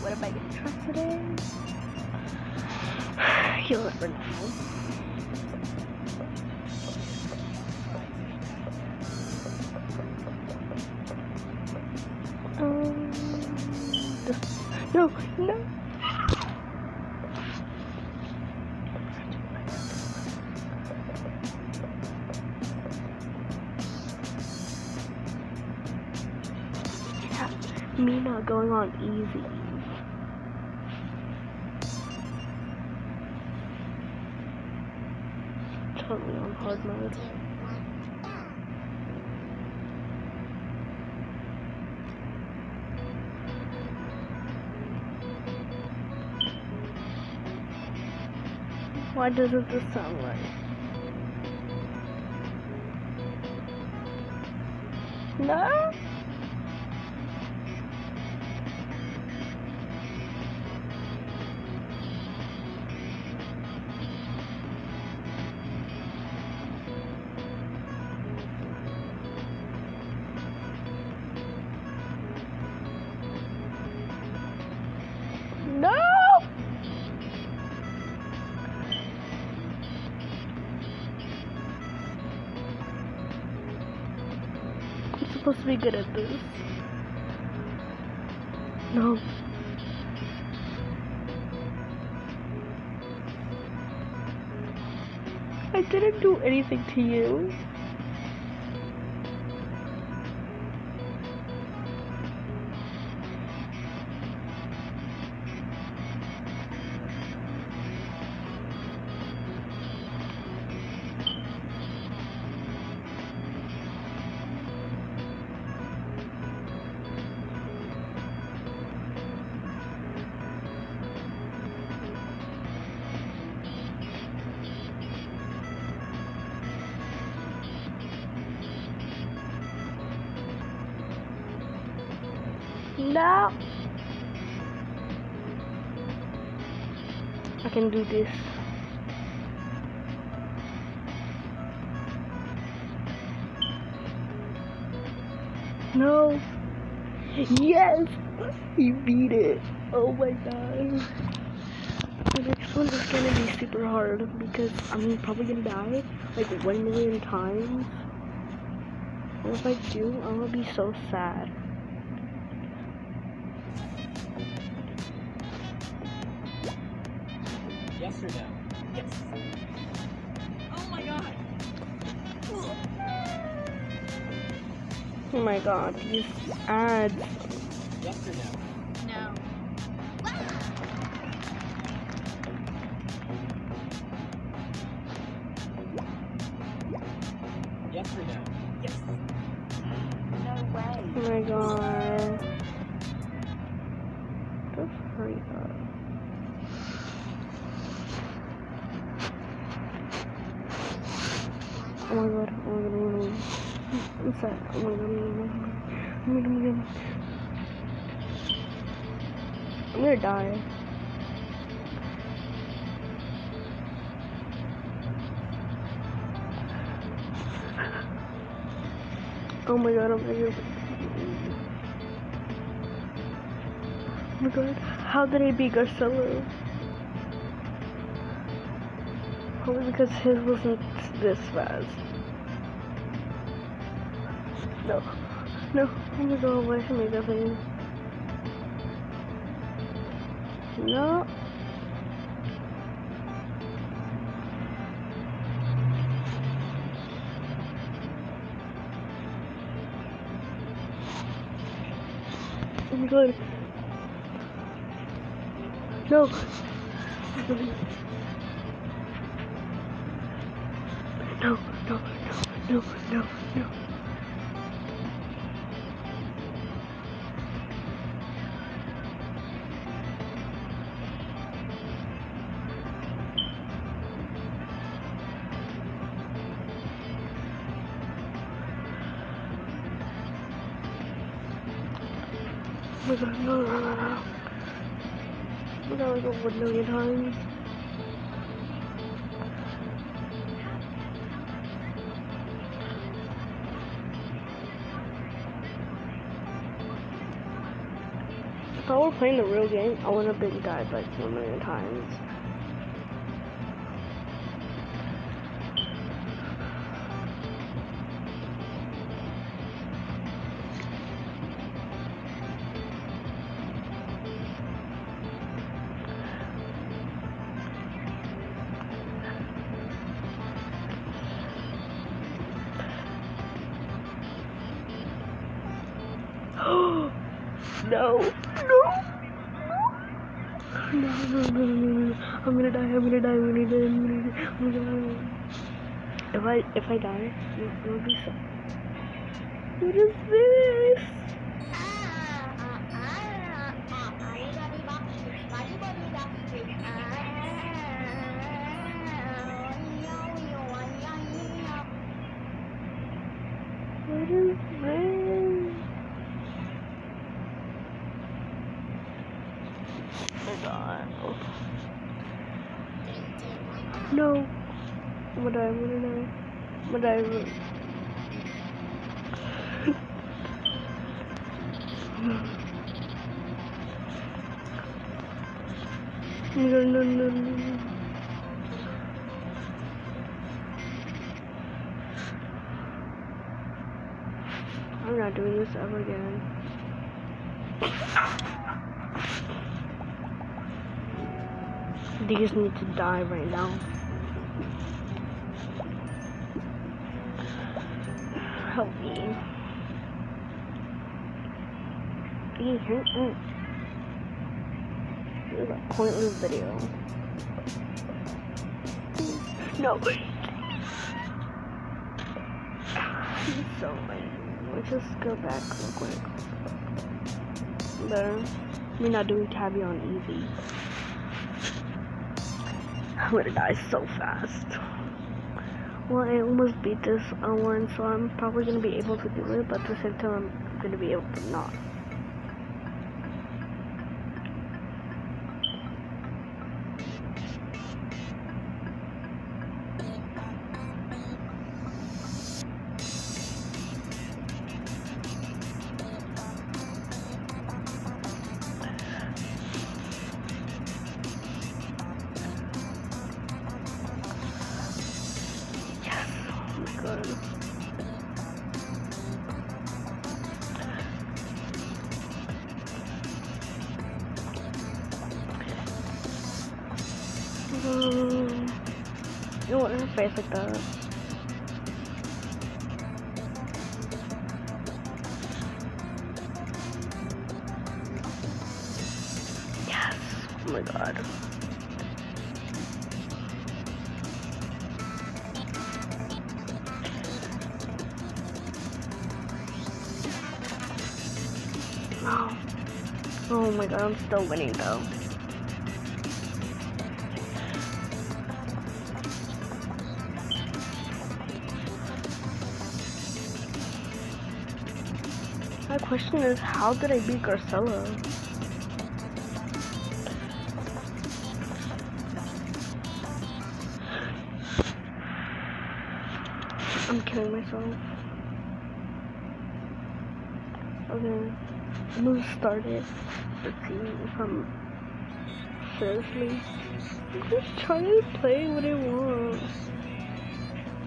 What am I gonna try today? You'll never know. Um, no, no. Me not going on easy. Totally on hard mode. Why doesn't this sound right? No? Supposed to be good at this. No. I didn't do anything to you. No. I can do this. No. Yes. You beat it. Oh my god. The next one is gonna be super hard because I'm probably gonna die like one million times. And if I do, I'm gonna be so sad. Yes or no? Yes. Oh my god. Oh my god, these ads. Yes or no? No. Yes or no? Yes. No way. Oh my god. Just hurry up. Oh my god, oh my god, oh my god. I'm sad. Oh my god, oh my god. Oh my god. I'm gonna die. Oh my god, oh my god. Oh my god, how did he beat Garcello? Because his wasn't this fast. No, no, I'm gonna go away from me, definitely. No. My god. No. No, no, no, no, no, no. Oh my god, no, no, no, no. Oh my god, like over a million times. Were playing the real game, I would have been died like one million times. no. No. No, no, no, no, no. I'm gonna die, I'm gonna die, I'm gonna die, I'm gonna die. If I, if I die, it will be so. What is this? What is this? Oh my god. No. I'm gonna die, I'm gonna die. I'm gonna die. I'm gonna... no, no, no, no, no. I'm not doing this ever again. These need to die right now. Help me. This is a pointless video. No. so lame. Let's just go back real quick. Better. We're not doing Tabi on easy. I'm gonna die so fast. Well, I almost beat this on one, so I'm probably gonna be able to do it, but at the same time, I'm gonna be able to not. Face like that? Yes. Oh my god. Oh. Oh my god, I'm still winning though. Question is, how did I beat Garcello? I'm killing myself. Okay, I'm gonna start it. Let's see if I'm seriously. I'm just trying to play what I want.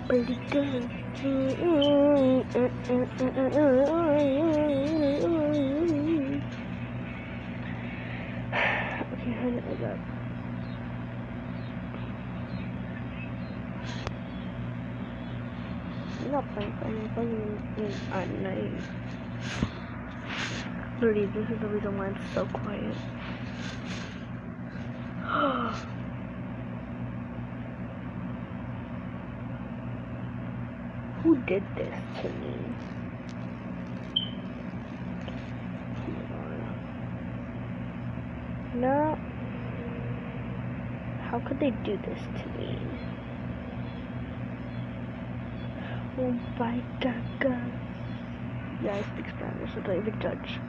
Pretty. Okay, how did I go? I'm not playing, I'm playing in, at night. Literally, this is the reason why I'm so quiet. Who did this to me? No. How could they do this to me? Oh my god. Yeah, I speak Spanish, so don't even judge.